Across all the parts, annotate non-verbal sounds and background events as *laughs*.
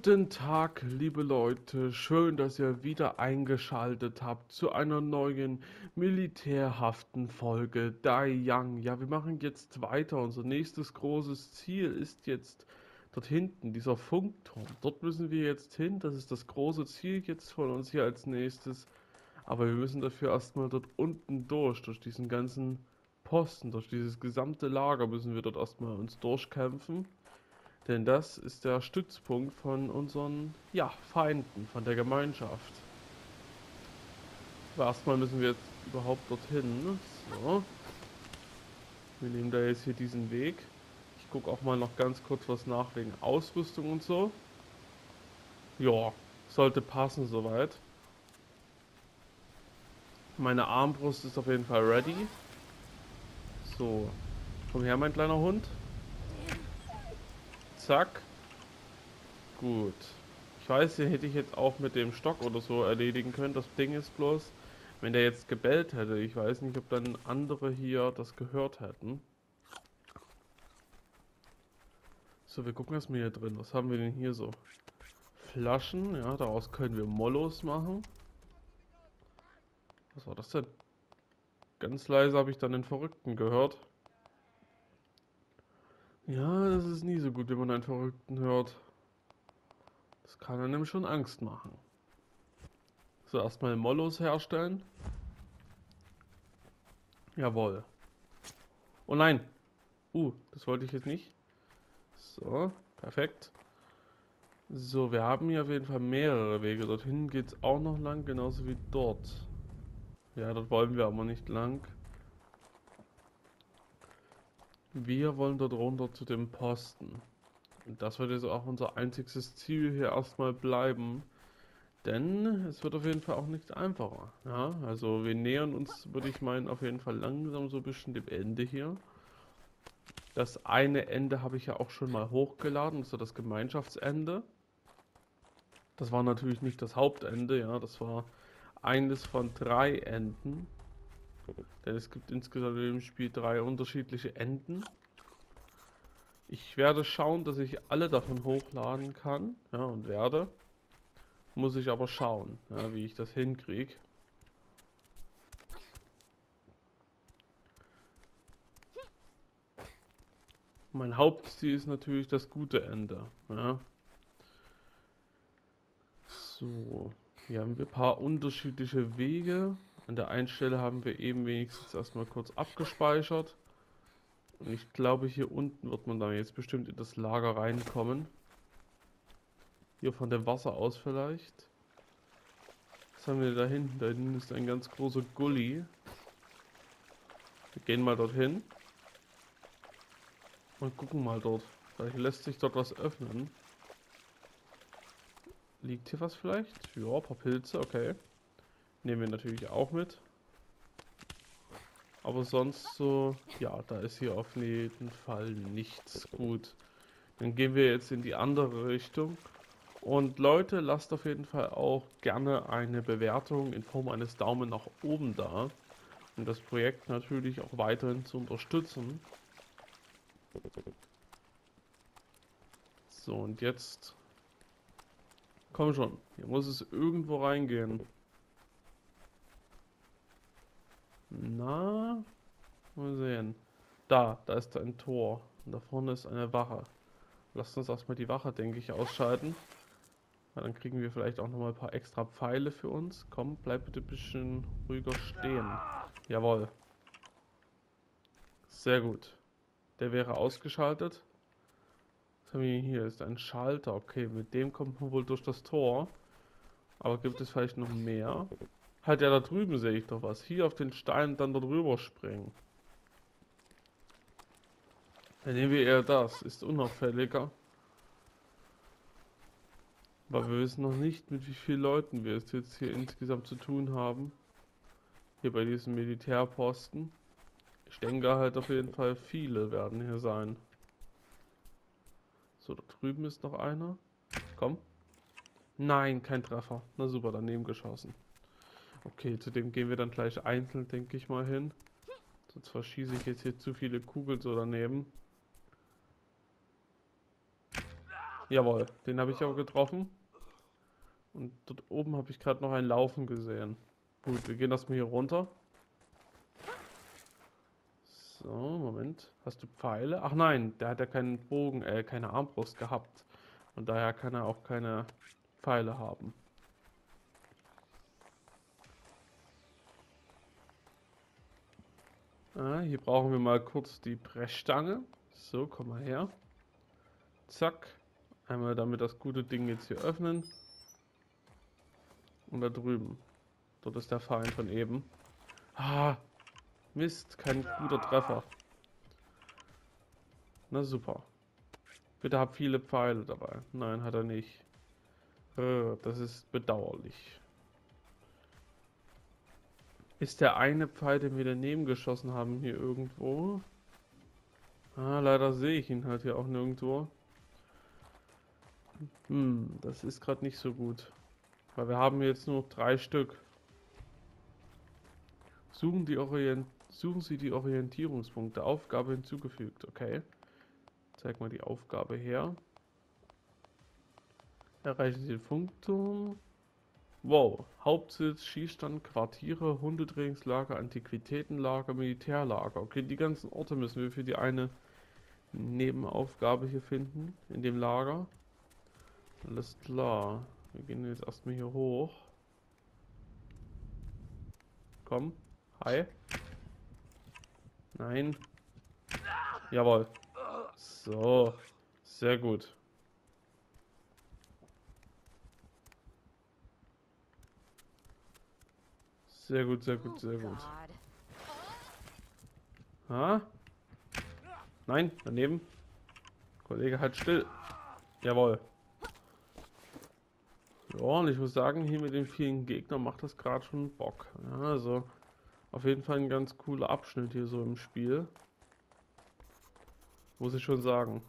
Guten Tag, liebe Leute. Schön, dass ihr wieder eingeschaltet habt zu einer neuen militärhaften Folge Dai Yang. Ja, wir machen jetzt weiter. Unser nächstes großes Ziel ist jetzt dort hinten, dieser Funkturm. Dort müssen wir jetzt hin. Das ist das große Ziel jetzt von uns hier als nächstes. Aber wir müssen dafür erstmal dort unten durch, durch diesen ganzen Posten, durch dieses gesamte Lager müssen wir dort erstmal uns durchkämpfen. Denn das ist der Stützpunkt von unseren ja, Feinden, von der Gemeinschaft. Aber erstmal müssen wir jetzt überhaupt dorthin. Ne? So. Wir nehmen da jetzt hier diesen Weg. Ich gucke auch mal noch ganz kurz was nach wegen Ausrüstung und so. Ja, sollte passen soweit. Meine Armbrust ist auf jeden Fall ready. So, komm her, mein kleiner Hund. Zack. Gut. Ich weiß, den hätte ich jetzt auch mit dem Stock oder so erledigen können. Das Ding ist bloß, wenn der jetzt gebellt hätte, ich weiß nicht, ob dann andere hier das gehört hätten. So, wir gucken erstmal hier drin. Was haben wir denn hier so? Flaschen, ja, daraus können wir Mollos machen. Was war das denn? Ganz leise habe ich dann den Verrückten gehört. Ja, das ist nie so gut, wenn man einen Verrückten hört. Das kann einem schon Angst machen. So, erstmal Mollos herstellen. Jawohl. Oh nein. Uh, das wollte ich jetzt nicht. So, perfekt. So, wir haben hier auf jeden Fall mehrere Wege. Dorthin geht es auch noch lang, genauso wie dort. Ja, dort wollen wir aber nicht lang. Wir wollen dort runter zu dem Posten. Und das wird jetzt auch unser einziges Ziel hier erstmal bleiben. Denn es wird auf jeden Fall auch nicht einfacher. Ja, also wir nähern uns, würde ich meinen, auf jeden Fall langsam so ein bisschen dem Ende hier. Das eine Ende habe ich ja auch schon mal hochgeladen, ist das Gemeinschaftsende. Das war natürlich nicht das Hauptende, ja, das war eines von drei Enden. Denn es gibt insgesamt im Spiel drei unterschiedliche Enden. Ich werde schauen, dass ich alle davon hochladen kann. Ja, und werde. Muss ich aber schauen, ja, wie ich das hinkriege. Mein Hauptziel ist natürlich das gute Ende. Ja. So, hier haben wir ein paar unterschiedliche Wege. An der einen Stelle haben wir eben wenigstens erstmal kurz abgespeichert. Und ich glaube, hier unten wird man dann jetzt bestimmt in das Lager reinkommen. Hier von dem Wasser aus vielleicht. Was haben wir da hinten? Da hinten ist ein ganz großer Gully. Wir gehen mal dorthin. Und gucken mal dort. Vielleicht lässt sich dort was öffnen. Liegt hier was vielleicht? Ja, ein paar Pilze, okay. Nehmen wir natürlich auch mit. Aber sonst so, ja, da ist hier auf jeden Fall nichts gut. Dann gehen wir jetzt in die andere Richtung. Und Leute, lasst auf jeden Fall auch gerne eine Bewertung in Form eines Daumen nach oben da. Um das Projekt natürlich auch weiterhin zu unterstützen. So, und jetzt... Komm schon, hier muss es irgendwo reingehen. Na, mal sehen. Da, da ist ein Tor. Und da vorne ist eine Wache. Lasst uns erstmal die Wache, denke ich, ausschalten. Weil dann kriegen wir vielleicht auch nochmal ein paar extra Pfeile für uns. Komm, bleib bitte ein bisschen ruhiger stehen. Jawohl. Sehr gut. Der wäre ausgeschaltet. Was haben wir hier? Ist ein Schalter. Okay, mit dem kommt man wohl durch das Tor. Aber gibt es vielleicht noch mehr? Halt ja, da drüben sehe ich doch was. Hier auf den Stein dann drüber springen. Dann nehmen wir eher das. Ist unauffälliger. Aber wir wissen noch nicht, mit wie vielen Leuten wir es jetzt hier insgesamt zu tun haben. Hier bei diesem Militärposten. Ich denke halt auf jeden Fall viele werden hier sein. So, da drüben ist noch einer. Komm. Nein, kein Treffer. Na super, daneben geschossen. Okay, zu dem gehen wir dann gleich einzeln, denke ich mal, hin. Sonst verschieße ich jetzt hier zu viele Kugeln so daneben. Jawohl, den habe ich auch getroffen. Und dort oben habe ich gerade noch ein Laufen gesehen. Gut, wir gehen erstmal hier runter. So, Moment. Hast du Pfeile? Ach nein, der hat ja keinen Bogen, äh, keine Armbrust gehabt. Und daher kann er auch keine Pfeile haben. Ah, hier brauchen wir mal kurz die Brechstange. So, komm mal her. Zack. Einmal damit das gute Ding jetzt hier öffnen. Und da drüben. Dort ist der Feind von eben. Ah, Mist, kein guter Treffer. Na super. Bitte hab viele Pfeile dabei. Nein, hat er nicht. Äh, das ist bedauerlich. Ist der eine Pfeil, den wir daneben geschossen haben, hier irgendwo? Ah, leider sehe ich ihn halt hier auch nirgendwo. Hm, das ist gerade nicht so gut. Weil wir haben jetzt nur drei Stück. Suchen, die Suchen Sie die Orientierungspunkte. Aufgabe hinzugefügt. Okay. Zeig mal die Aufgabe her. Erreichen Sie den Funkturm. Wow. Hauptsitz, Schießstand, Quartiere, Hundetrainingslager, Antiquitätenlager, Militärlager. Okay, die ganzen Orte müssen wir für die eine Nebenaufgabe hier finden. In dem Lager. Alles klar. Wir gehen jetzt erstmal hier hoch. Komm. Hi. Nein. Jawohl. So. Sehr gut. Sehr gut, sehr gut, sehr gut. Ha? Nein, daneben. Kollege, halt still. Jawohl. Ja, und ich muss sagen, hier mit den vielen Gegnern macht das gerade schon Bock. Ja, also auf jeden Fall ein ganz cooler Abschnitt hier so im Spiel. Muss ich schon sagen.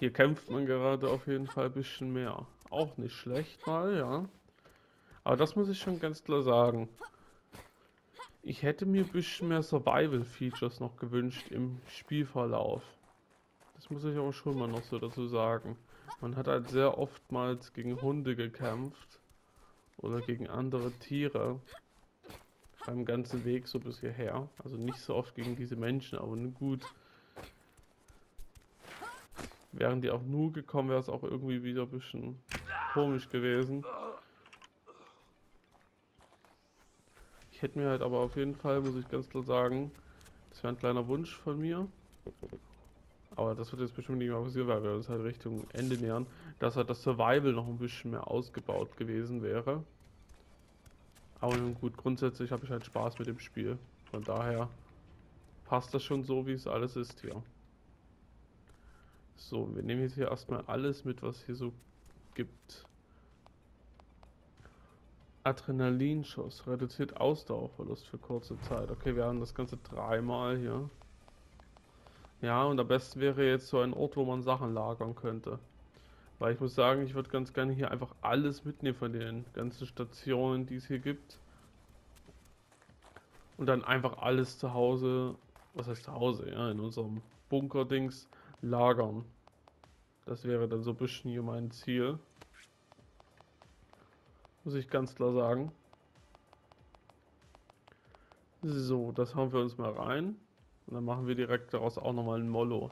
Hier kämpft man gerade auf jeden Fall ein bisschen mehr. Auch nicht schlecht mal, ja. Aber das muss ich schon ganz klar sagen. Ich hätte mir ein bisschen mehr Survival-Features noch gewünscht im Spielverlauf. Das muss ich auch schon mal noch so dazu sagen. Man hat halt sehr oftmals gegen Hunde gekämpft oder gegen andere Tiere beim ganzen Weg so bis hierher. Also nicht so oft gegen diese Menschen, aber gut. Wären die auch nur gekommen, wäre es auch irgendwie wieder ein bisschen komisch gewesen. Ich hätte mir halt aber auf jeden Fall, muss ich ganz klar sagen, das wäre ein kleiner Wunsch von mir. Aber das wird jetzt bestimmt nicht mehr passieren, weil wir uns halt Richtung Ende nähern, dass halt das Survival noch ein bisschen mehr ausgebaut gewesen wäre. Aber nun gut, grundsätzlich habe ich halt Spaß mit dem Spiel. Von daher passt das schon so, wie es alles ist hier. So, wir nehmen jetzt hier erstmal alles mit, was hier so gibt. Adrenalinschuss, reduziert Ausdauerverlust für kurze Zeit. Okay, wir haben das Ganze dreimal hier. Ja, und am besten wäre jetzt so ein Ort, wo man Sachen lagern könnte. Weil ich muss sagen, ich würde ganz gerne hier einfach alles mitnehmen von den ganzen Stationen, die es hier gibt. Und dann einfach alles zu Hause, was heißt zu Hause, ja, in unserem Bunker-Dings lagern. Das wäre dann so ein bisschen hier mein Ziel. Muss ich ganz klar sagen. So, das hauen wir uns mal rein. Und dann machen wir direkt daraus auch nochmal ein Mollo.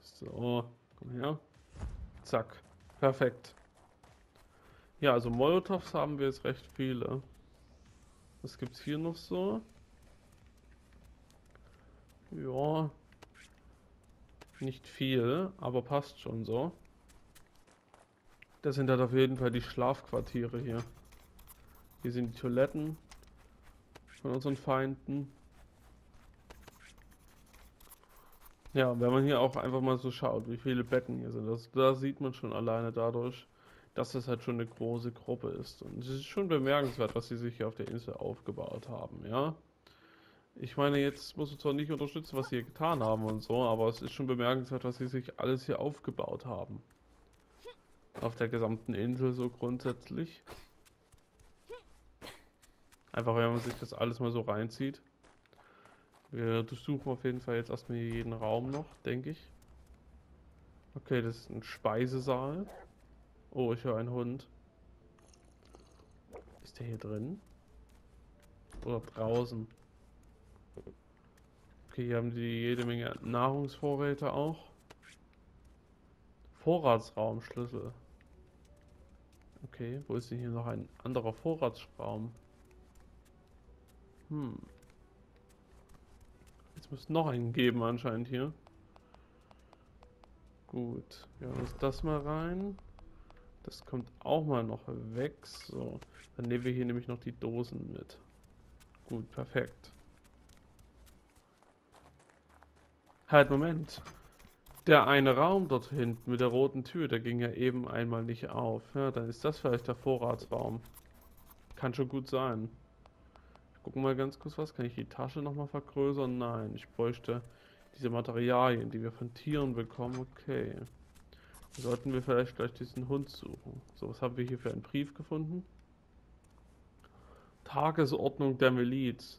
So, komm her. Zack. Perfekt. Ja, also Molotovs haben wir jetzt recht viele. Was gibt's hier noch so? Ja. Nicht viel, aber passt schon so. Das sind halt auf jeden Fall die Schlafquartiere hier. Hier sind die Toiletten von unseren Feinden. Ja, wenn man hier auch einfach mal so schaut, wie viele Betten hier sind, das, da sieht man schon alleine dadurch, dass das halt schon eine große Gruppe ist. Und es ist schon bemerkenswert, was sie sich hier auf der Insel aufgebaut haben, ja. Ich meine, jetzt muss man zwar nicht unterstützen, was sie hier getan haben und so, aber es ist schon bemerkenswert, was sie sich alles hier aufgebaut haben. Auf der gesamten Insel so grundsätzlich. Einfach wenn man sich das alles mal so reinzieht. Wir durchsuchen auf jeden Fall jetzt erstmal jeden Raum noch, denke ich. Okay, das ist ein Speisesaal. Oh, ich höre einen Hund. Ist der hier drin? Oder draußen? Okay, hier haben die jede Menge Nahrungsvorräte auch. Vorratsraumschlüssel. Okay, wo ist denn hier noch ein anderer Vorratsraum? Hm. Jetzt muss noch einen geben anscheinend hier. Gut, ja, uns das mal rein. Das kommt auch mal noch weg. So, dann nehmen wir hier nämlich noch die Dosen mit. Gut, perfekt. Halt, Moment. Der eine Raum dort hinten mit der roten Tür, der ging ja eben einmal nicht auf. Ja, dann ist das vielleicht der Vorratsraum. Kann schon gut sein. Ich gucke mal ganz kurz was. Kann ich die Tasche nochmal vergrößern? Nein, ich bräuchte diese Materialien, die wir von Tieren bekommen. Okay. Sollten wir vielleicht gleich diesen Hund suchen. So, was haben wir hier für einen Brief gefunden? Tagesordnung der Miliz.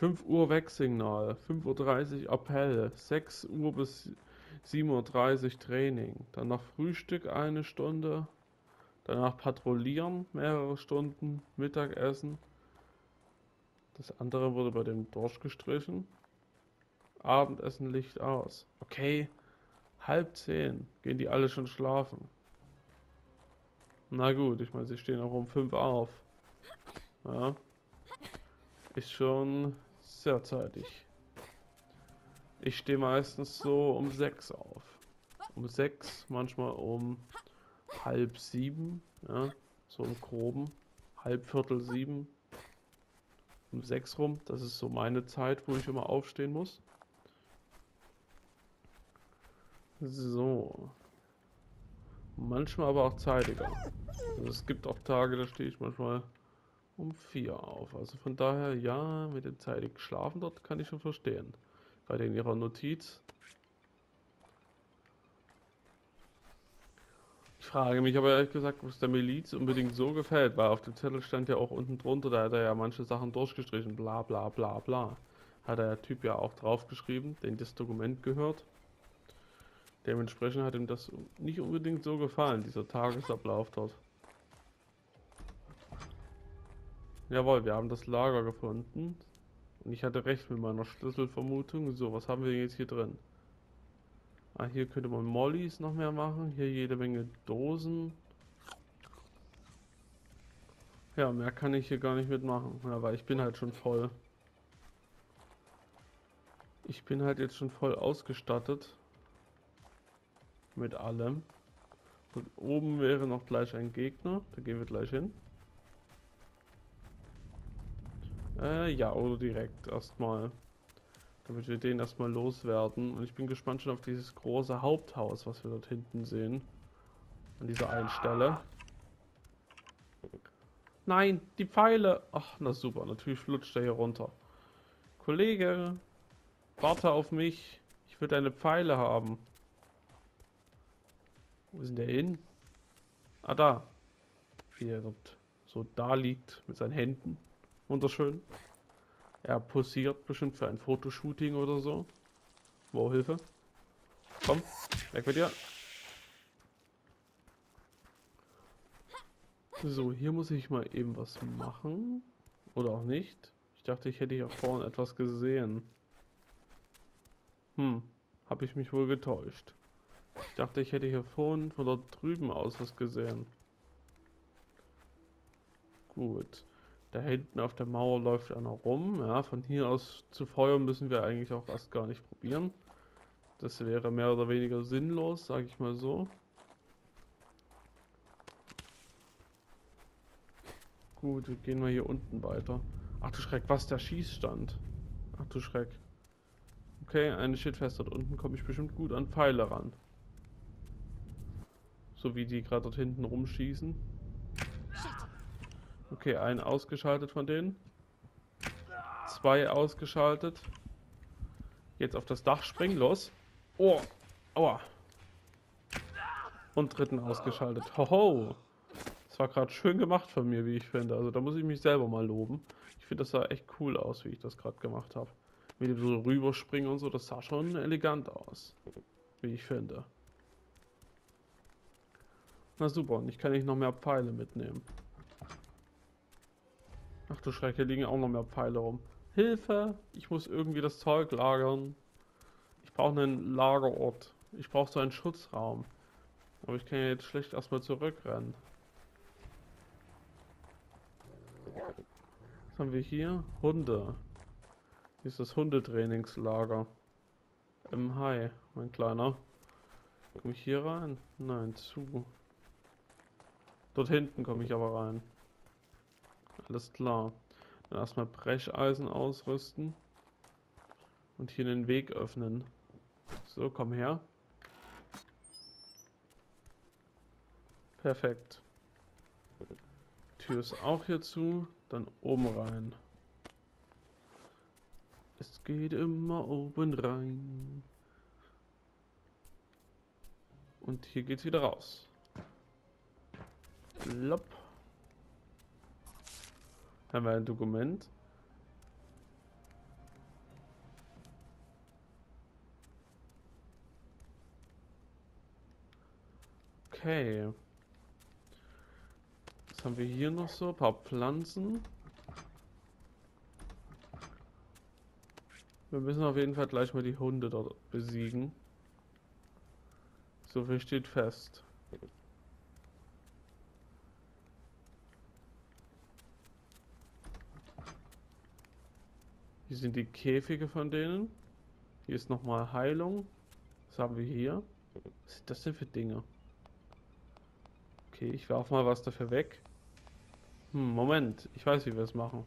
5 Uhr Wegsignal, 5.30 Uhr Appell, 6 Uhr bis 7.30 Uhr Training, danach Frühstück eine Stunde, danach Patrouillieren mehrere Stunden, Mittagessen. Das andere wurde bei dem durchgestrichen. Abendessen Licht aus. Okay, halb zehn. Gehen die alle schon schlafen? Na gut, ich meine, sie stehen auch um fünf auf. Ja. Ist schon sehr zeitig. Ich stehe meistens so um sechs auf. Um sechs, manchmal um halb sieben, ja, so im Groben. Halb Viertel sieben. Um sechs rum, das ist so meine Zeit, wo ich immer aufstehen muss. So. Manchmal aber auch zeitiger. Also es gibt auch Tage, da stehe ich manchmal um 4 auf. Also von daher, ja, mit dem zeitig Schlafen dort kann ich schon verstehen. Gerade in ihrer Notiz. Ich frage mich aber ehrlich gesagt, was der Miliz unbedingt so gefällt, weil auf dem Zettel stand ja auch unten drunter, da hat er ja manche Sachen durchgestrichen, bla bla bla bla. Hat der Typ ja auch draufgeschrieben, den das Dokument gehört. Dementsprechend hat ihm das nicht unbedingt so gefallen, dieser Tagesablauf dort. Jawohl, wir haben das Lager gefunden. Und ich hatte recht mit meiner Schlüsselvermutung. So, was haben wir jetzt hier drin? Ah, hier könnte man Mollys noch mehr machen. Hier jede Menge Dosen. Ja, mehr kann ich hier gar nicht mitmachen. Ja, weil ich bin halt schon voll. Ich bin halt jetzt schon voll ausgestattet. Mit allem. Und oben wäre noch gleich ein Gegner. Da gehen wir gleich hin. Äh, ja, oder direkt erstmal. Damit wir den erstmal loswerden. Und ich bin gespannt schon auf dieses große Haupthaus, was wir dort hinten sehen. An dieser einen Stelle. Nein, die Pfeile. Ach, na super. Natürlich flutscht er hier runter. Kollege, warte auf mich. Ich will deine Pfeile haben. Wo ist denn der hin? Ah, da. Wie er dort so da liegt mit seinen Händen. Wunderschön. Er posiert bestimmt für ein Fotoshooting oder so. Wow, Hilfe. Komm, weg mit dir. So, hier muss ich mal eben was machen. Oder auch nicht. Ich dachte, ich hätte hier vorne etwas gesehen. Hm, habe ich mich wohl getäuscht. Ich dachte, ich hätte hier vorne von dort drüben aus was gesehen. Gut. Da hinten auf der Mauer läuft einer rum. Ja, von hier aus zu feuern müssen wir eigentlich auch erst gar nicht probieren. Das wäre mehr oder weniger sinnlos, sage ich mal so. Gut, wir gehen mal hier unten weiter. Ach du Schreck, was der Schießstand? Ach du Schreck. Okay, eine Shitfest dort unten komme ich bestimmt gut an Pfeile ran. So wie die gerade dort hinten rumschießen. Okay, einen ausgeschaltet von denen. Zwei ausgeschaltet. Jetzt auf das Dach springen, los. Oh, aua. Und dritten ausgeschaltet. Hoho. Das war gerade schön gemacht von mir, wie ich finde. Also da muss ich mich selber mal loben. Ich finde, das sah echt cool aus, wie ich das gerade gemacht habe. Mit dem so rüberspringen und so, das sah schon elegant aus. Wie ich finde. Na super, und ich kann nicht noch mehr Pfeile mitnehmen. Ach du Schreck, hier liegen auch noch mehr Pfeile rum. Hilfe! Ich muss irgendwie das Zeug lagern. Ich brauche einen Lagerort. Ich brauche so einen Schutzraum. Aber ich kann ja jetzt schlecht erstmal zurückrennen. Was haben wir hier? Hunde. Hier ist das Hundetrainingslager. Im Hai, mein Kleiner. Komme ich hier rein? Nein, zu. Dort hinten komme ich aber rein. Alles klar. Dann erstmal Brecheisen ausrüsten. Und hier den Weg öffnen. So, komm her. Perfekt. Tür ist auch hier zu. Dann oben rein. Es geht immer oben rein. Und hier geht's wieder raus. Plopp. Haben wir ein Dokument. Okay. Was haben wir hier noch so? Ein paar Pflanzen. Wir müssen auf jeden Fall gleich mal die Hunde dort besiegen. So viel steht fest. Hier sind die Käfige von denen. Hier ist nochmal Heilung. Was haben wir hier? Was sind das denn für Dinge? Okay, ich werfe mal was dafür weg. Hm, Moment. Ich weiß, wie wir es machen.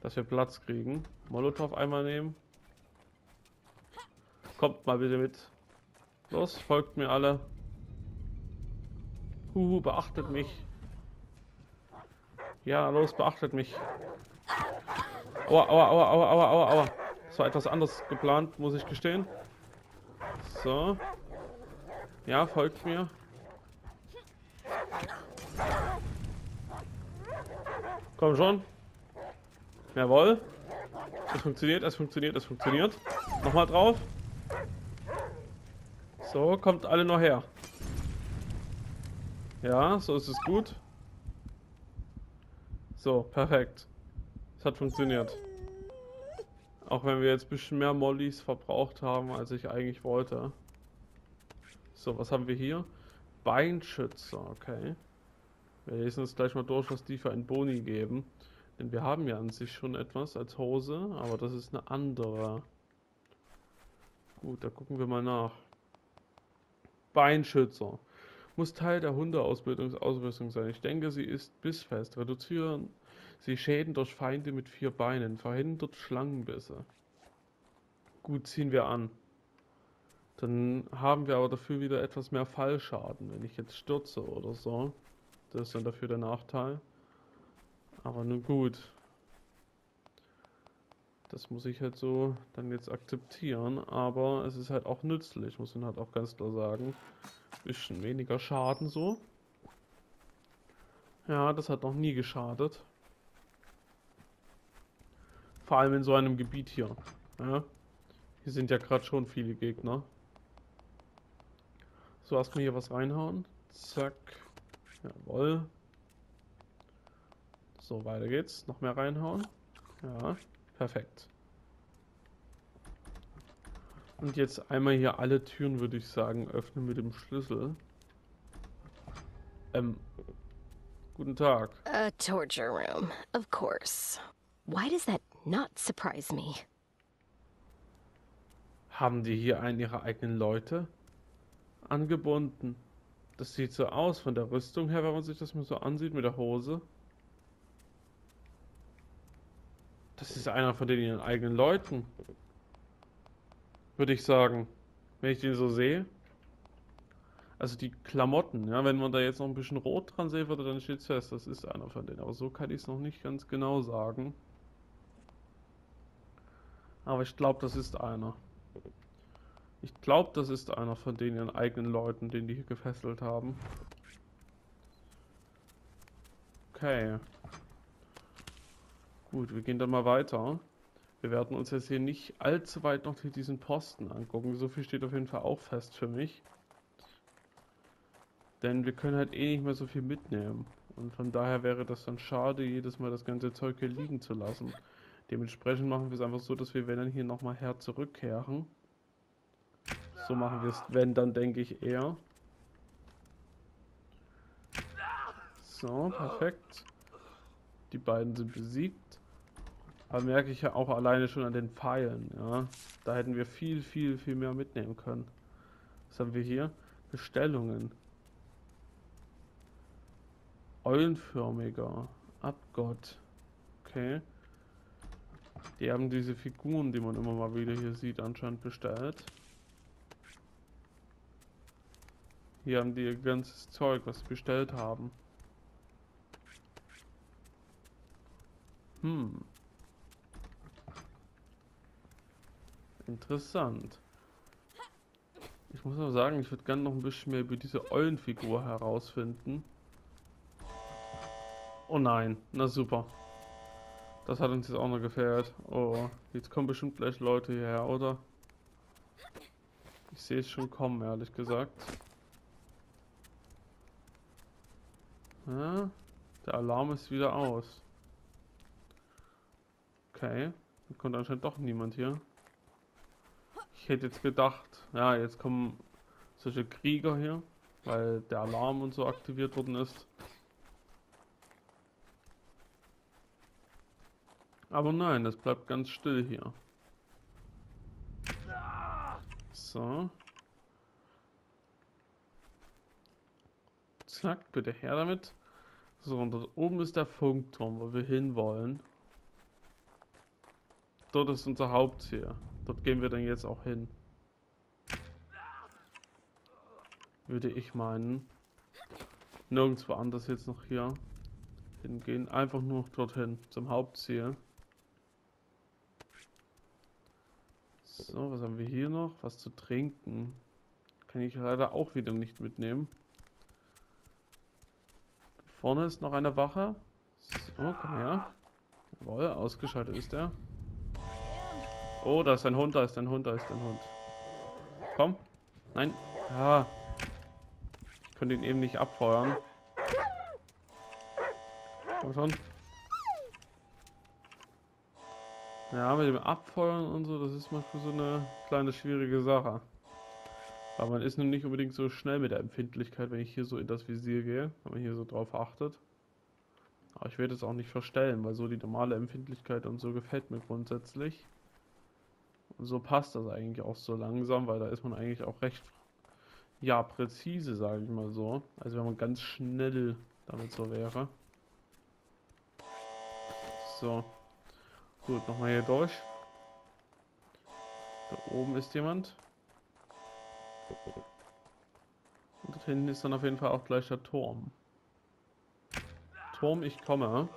Dass wir Platz kriegen. Molotow einmal nehmen. Kommt mal bitte mit. Los, folgt mir alle. Huhu, beachtet mich. Ja, los, beachtet mich. Aua, aua, aua, aua, aua, aua, aua. Das war etwas anders geplant, muss ich gestehen. So. Ja, folgt mir. Komm schon. Jawohl. Es funktioniert, es funktioniert, es funktioniert. Nochmal drauf. So, kommt alle noch her. Ja, so ist es gut. So, perfekt. Es hat funktioniert. Auch wenn wir jetzt ein bisschen mehr Mollys verbraucht haben, als ich eigentlich wollte. So, was haben wir hier? Beinschützer, okay. Wir lesen uns gleich mal durch, was die für ein Boni geben. Denn wir haben ja an sich schon etwas als Hose, aber das ist eine andere. Gut, da gucken wir mal nach. Beinschützer. Muss Teil der Hundeausbildungsausrüstung sein. Ich denke, sie ist bissfest. Reduzieren Sie Schäden durch Feinde mit vier Beinen, verhindert Schlangenbisse. Gut, ziehen wir an. Dann haben wir aber dafür wieder etwas mehr Fallschaden, wenn ich jetzt stürze oder so. Das ist dann dafür der Nachteil. Aber nun gut. Das muss ich halt so dann jetzt akzeptieren. Aber es ist halt auch nützlich, muss man halt auch ganz klar sagen. Bisschen weniger Schaden so. Ja, das hat noch nie geschadet. Vor allem in so einem Gebiet hier. Ja. Hier sind ja gerade schon viele Gegner. So, erstmal hier was reinhauen. Zack. Jawohl. So, weiter geht's. Noch mehr reinhauen. Ja, perfekt. Und jetzt einmal hier alle Türen, würde ich sagen, öffnen mit dem Schlüssel. Ähm, guten Tag. A torture room, of course. Why does that not surprise me. Haben die hier einen ihrer eigenen Leute angebunden? Das sieht so aus von der Rüstung her, wenn man sich das mal so ansieht mit der Hose. Das ist einer von den ihren eigenen Leuten. Würde ich sagen. Wenn ich den so sehe. Also die Klamotten, ja, wenn man da jetzt noch ein bisschen rot dran sehen würde, dann steht es fest, das ist einer von denen. Aber so kann ich es noch nicht ganz genau sagen. Aber ich glaube, das ist einer. Ich glaube, das ist einer von den ihren eigenen Leuten, den die hier gefesselt haben. Gut, wir gehen dann mal weiter. Wir werden uns jetzt hier nicht allzu weit noch diesen Posten angucken. So viel steht auf jeden Fall auch fest für mich. Denn wir können halt eh nicht mehr so viel mitnehmen. Und von daher wäre das dann schade, jedes Mal das ganze Zeug hier liegen zu lassen. Dementsprechend machen wir es einfach so, dass wir, wenn dann hier nochmal her zurückkehren. So machen wir es, wenn dann, denke ich eher. So, perfekt. Die beiden sind besiegt. Aber merke ich ja auch alleine schon an den Pfeilen, ja. Da hätten wir viel, viel, viel mehr mitnehmen können. Was haben wir hier? Bestellungen. Eulenförmiger. Abgott. Okay. Die haben diese Figuren, die man immer mal wieder hier sieht, anscheinend bestellt. Hier haben die ihr ganzes Zeug, was sie bestellt haben. Hm. Interessant. Ich muss aber sagen, ich würde gerne noch ein bisschen mehr über diese Eulenfigur herausfinden. Oh nein, na super. Das hat uns jetzt auch noch gefährdet. Oh, jetzt kommen bestimmt gleich Leute hierher, oder? Ich sehe es schon kommen, ehrlich gesagt. Ja, der Alarm ist wieder aus. Okay, da kommt anscheinend doch niemand hier. Ich hätte jetzt gedacht, ja, jetzt kommen solche Krieger hier, weil der Alarm und so aktiviert worden ist. Aber nein, das bleibt ganz still hier. So. Zack, bitte her damit. So, und dort oben ist der Funkturm, wo wir hinwollen. Dort ist unser Hauptziel. Dort gehen wir dann jetzt auch hin. Würde ich meinen. Nirgendwo anders jetzt noch hier hingehen. Einfach nur dorthin, zum Hauptziel. So, was haben wir hier noch? Was zu trinken. Kann ich leider auch wieder nicht mitnehmen. Vorne ist noch eine Wache. So, komm her. Jawohl, ausgeschaltet ist er. Oh, da ist ein Hund, da ist ein Hund, da ist ein Hund. Komm. Nein. Ja. Ich konnte ihn eben nicht abfeuern. Komm schon. Ja, mit dem Abfeuern und so, das ist manchmal so eine kleine schwierige Sache. Aber man ist nun nicht unbedingt so schnell mit der Empfindlichkeit, wenn ich hier so in das Visier gehe, wenn man hier so drauf achtet. Aber ich werde es auch nicht verstellen, weil so die normale Empfindlichkeit und so gefällt mir grundsätzlich. Und so passt das eigentlich auch so langsam, weil da ist man eigentlich auch recht, ja, präzise, sage ich mal so. Also wenn man ganz schnell damit so wäre. So. Gut, nochmal hier durch. Da oben ist jemand. Und dort hinten ist dann auf jeden Fall auch gleich der Turm. Turm, ich komme.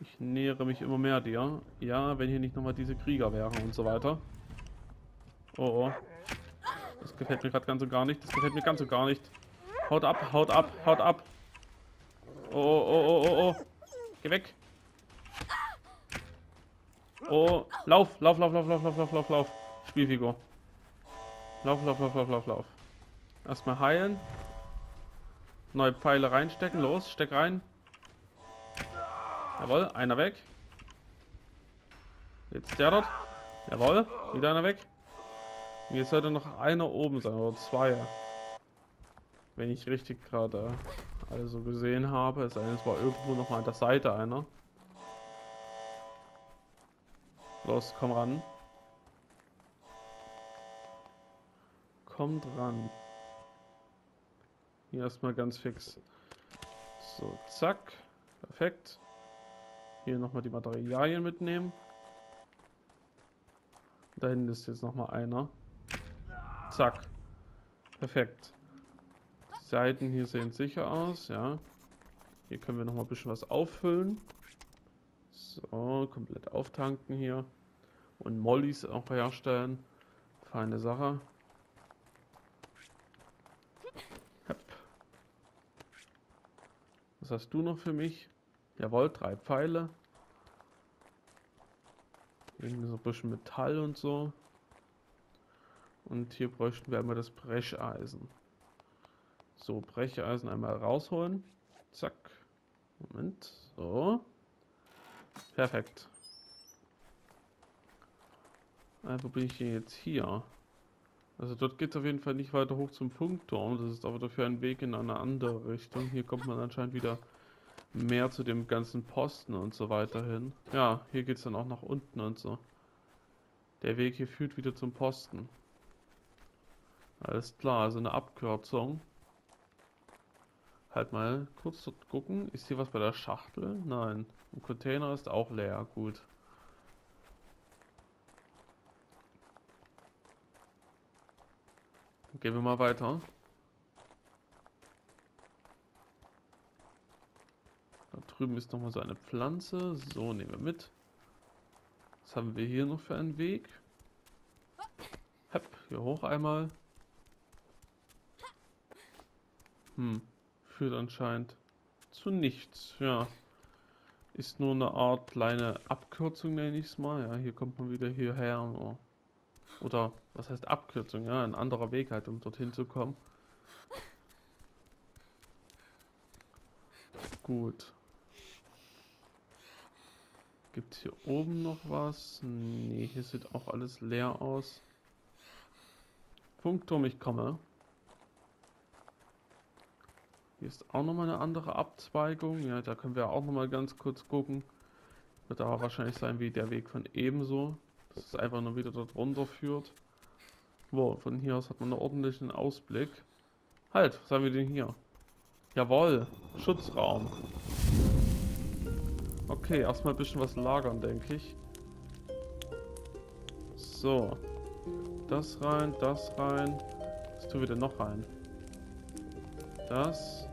Ich nähere mich immer mehr dir. Ja, wenn hier nicht nochmal diese Krieger wären und so weiter. Oh, oh. Das gefällt mir gerade ganz und gar nicht. Das gefällt mir ganz und gar nicht. Haut ab, haut ab, haut ab. Oh, oh, oh, oh, oh. Geh weg. Oh, lauf, lauf, lauf, lauf, lauf, lauf, lauf, lauf, lauf. Spielfigur. Lauf, lauf, lauf, lauf, lauf, lauf. Erstmal heilen. Neue Pfeile reinstecken. Los, steck rein. Jawohl, einer weg. Jetzt der dort. Jawohl, wieder einer weg. Und jetzt sollte noch einer oben sein, oder zwei. Wenn ich richtig gerade also gesehen habe. Es war irgendwo noch mal an der Seite einer. Los, komm ran. Komm dran. Hier erstmal ganz fix. So, zack. Perfekt. Hier nochmal die Materialien mitnehmen. Da hinten ist jetzt nochmal einer. Zack. Perfekt. Die Seiten hier sehen sicher aus, ja. Hier können wir nochmal ein bisschen was auffüllen. So, komplett auftanken hier. Und Mollys auch herstellen. Feine Sache. Hep. Was hast du noch für mich? Jawohl, drei Pfeile. Irgendwie so ein bisschen Metall und so. Und hier bräuchten wir einmal das Brecheisen. So, Brecheisen einmal rausholen. Zack. Moment. So. Perfekt. Ah, wo bin ich denn jetzt hier? Also dort geht es auf jeden Fall nicht weiter hoch zum Funkturm. Das ist aber dafür ein Weg in eine andere Richtung. Hier kommt man anscheinend wieder mehr zu dem ganzen Posten und so weiter hin. Ja, hier geht es dann auch nach unten und so. Der Weg hier führt wieder zum Posten. Alles klar, also eine Abkürzung. Halt mal kurz dort gucken. Ist hier was bei der Schachtel? Nein. Ein Container ist auch leer. Gut. Gehen wir mal weiter. Da drüben ist nochmal so eine Pflanze. So, nehmen wir mit. Was haben wir hier noch für einen Weg? Hepp, hier hoch einmal. Hm, führt anscheinend zu nichts, ja. Ist nur eine Art kleine Abkürzung, nenne ich es mal. Ja, hier kommt man wieder hierher. Oder, was heißt Abkürzung? Ja, ein anderer Weg halt, um dorthin zu kommen. Gut. Gibt es hier oben noch was? Nee, hier sieht auch alles leer aus. Funkturm, ich komme. Hier ist auch nochmal eine andere Abzweigung. Ja, da können wir auch nochmal ganz kurz gucken. Wird aber wahrscheinlich sein wie der Weg von ebenso. Dass es einfach nur wieder dort runter führt. Wow, von hier aus hat man einen ordentlichen Ausblick. Halt, was haben wir denn hier? Jawohl, Schutzraum. Okay, erstmal ein bisschen was lagern, denke ich. So. Das rein, das rein. Was tun wir denn noch rein? Das.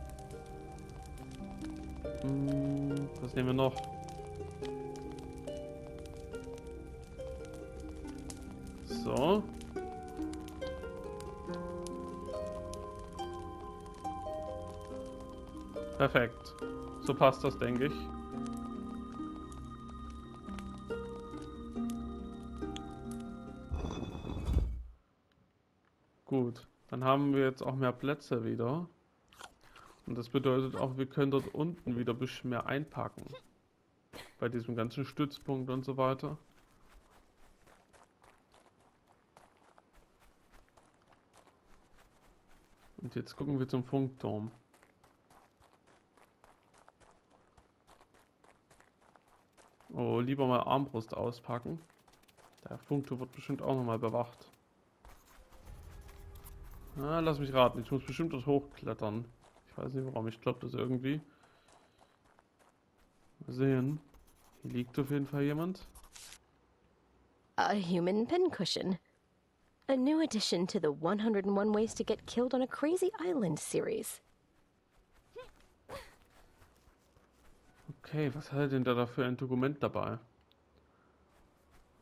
Was nehmen wir noch? So. Perfekt. So passt das, denke ich. Gut, dann haben wir jetzt auch mehr Plätze wieder. Und das bedeutet auch, wir können dort unten wieder ein bisschen mehr einpacken. Bei diesem ganzen Stützpunkt und so weiter. Und jetzt gucken wir zum Funkturm. Oh, lieber mal Armbrust auspacken. Der Funkturm wird bestimmt auch nochmal bewacht. Ah, lass mich raten, ich muss bestimmt das hochklettern. Ich weiß nicht warum, ich glaube das irgendwie. Mal sehen. Hier liegt auf jeden Fall jemand. A human pincushion. A new addition to the 101 Ways to Get Killed on a Crazy Island series. Okay, was hat er denn da für ein Dokument dabei?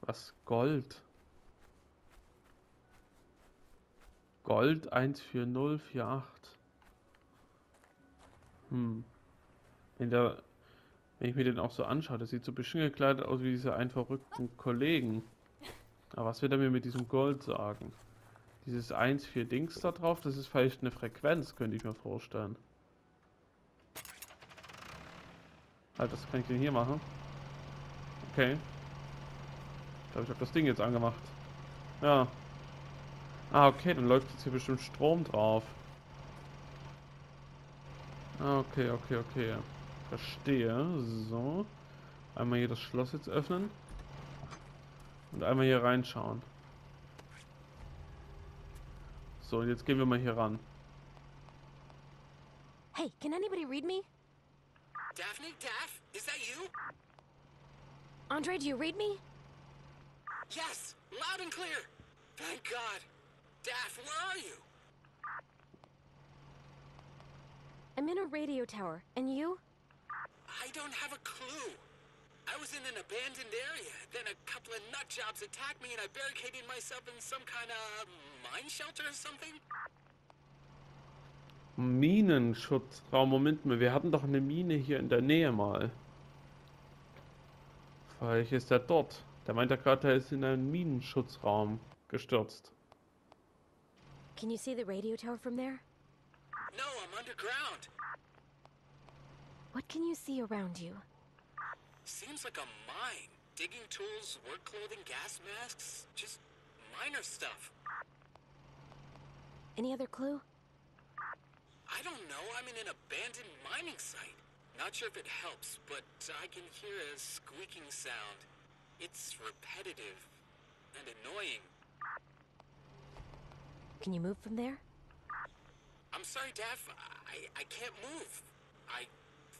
Was? Gold? Gold 14048. Hm. Wenn, der, wenn ich mir den auch so anschaue, das sieht so bisschen gekleidet aus wie diese einen verrückten Kollegen. Aber was wird er mir mit diesem Gold sagen? Dieses 1,4 Dings da drauf, das ist vielleicht eine Frequenz, könnte ich mir vorstellen. Halt, was kann ich denn hier machen? Okay. Ich glaube, ich habe das Ding jetzt angemacht. Ja. Ah, okay, dann läuft jetzt hier bestimmt Strom drauf. Ah, okay, okay, okay. Verstehe. So. Einmal hier das Schloss jetzt öffnen. Und einmal hier reinschauen. So, und jetzt gehen wir mal hier ran. Hey, can anybody read me? Daphne? Daph? Is that you? Andre, do you read me? Yes! Loud and clear! Thank God! Daph, where are you? I'm in a radio tower. And you? I don't have a clue. I was in an abandoned area. Then a couple of nut jobs attacked me and I barricaded myself in some kind of mine shelter or something. Minenschutzraum. Moment mal, wir hatten doch eine Mine hier in der Nähe mal. Vielleicht ist er dort. Der meint gerade, er ist in einen Minenschutzraum gestürzt. Can you see the radio tower from there? No, I'm underground. What can you see around you? Seems like a mine. Digging tools, work clothing, gas masks, just minor stuff. Any other clue? I don't know. I'm in an abandoned mining site. Not sure if it helps, but I can hear a squeaking sound. It's repetitive and annoying. Can you move from there? I'm sorry, Daff. I, I can't move. I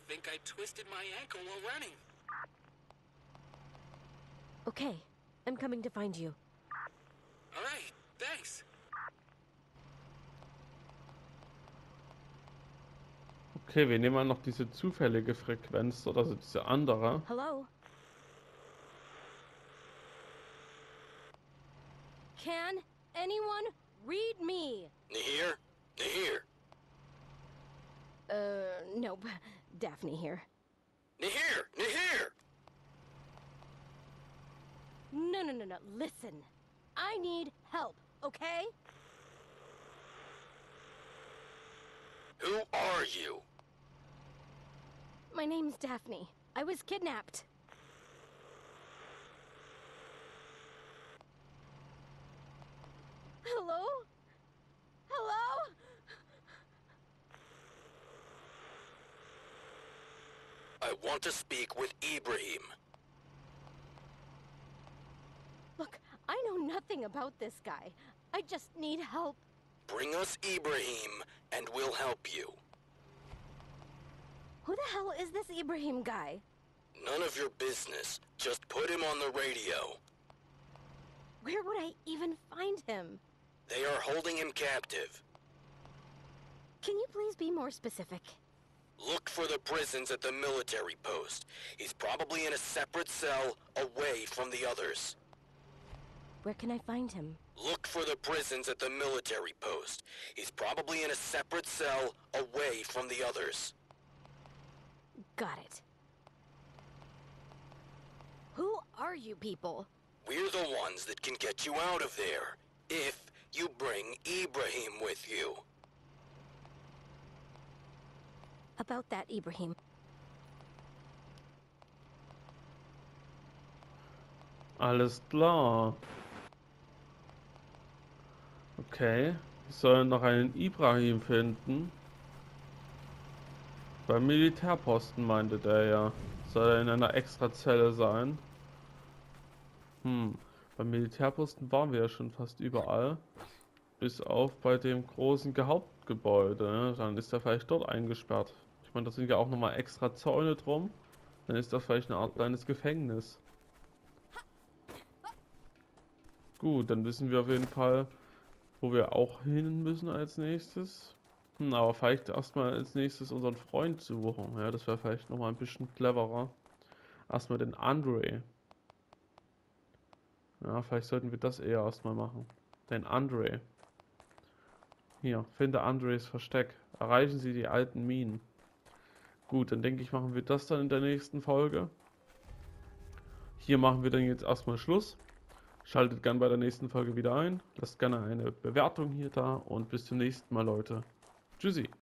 think I twisted my ankle while running. Okay, I'm coming to find you. All right, thanks. Okay, wir nehmen mal noch diese zufällige Frequenz oder also diese andere. Hello? Can anyone read me? Nahir? Nahir? Uh, nope. *laughs* Daphne here. Nahir! Nahir! No, no, no, no. Listen. I need help, okay? Who are you? My name's Daphne. I was kidnapped. Hello? Hello? I want to speak with Ibrahim. Look, I know nothing about this guy. I just need help. Bring us Ibrahim, and we'll help you. Who the hell is this Ibrahim guy? None of your business. Just put him on the radio. Where would I even find him? They are holding him captive. Can you please be more specific? Look for the prisons at the military post. He's probably in a separate cell away from the others. Where can I find him? Look for the prisons at the military post. He's probably in a separate cell away from the others. Got it. Who are you people? We're the ones that can get you out of there. If you bring Ibrahim with you. About that, Ibrahim. Alles klar. Okay. Wir sollen noch einen Ibrahim finden. Beim Militärposten meinte der ja. Soll er in einer extra Zelle sein? Hm. Beim Militärposten waren wir ja schon fast überall. Bis auf bei dem großen Hauptgebäude. ne? Dann ist er vielleicht dort eingesperrt. Ich meine, da sind ja auch nochmal extra Zäune drum. Dann ist das vielleicht eine Art kleines Gefängnis. Gut, dann wissen wir auf jeden Fall, wo wir auch hin müssen als nächstes. Hm, aber vielleicht erstmal als nächstes unseren Freund suchen. Ja, das wäre vielleicht nochmal ein bisschen cleverer. Erstmal den Andre. Ja, vielleicht sollten wir das eher erstmal machen. Den Andre. Hier, finde Andres Versteck. Erreichen Sie die alten Minen. Gut, dann denke ich, machen wir das dann in der nächsten Folge. Hier machen wir dann jetzt erstmal Schluss. Schaltet gern bei der nächsten Folge wieder ein. Lasst gerne eine Bewertung hier da und bis zum nächsten Mal, Leute. Tschüssi.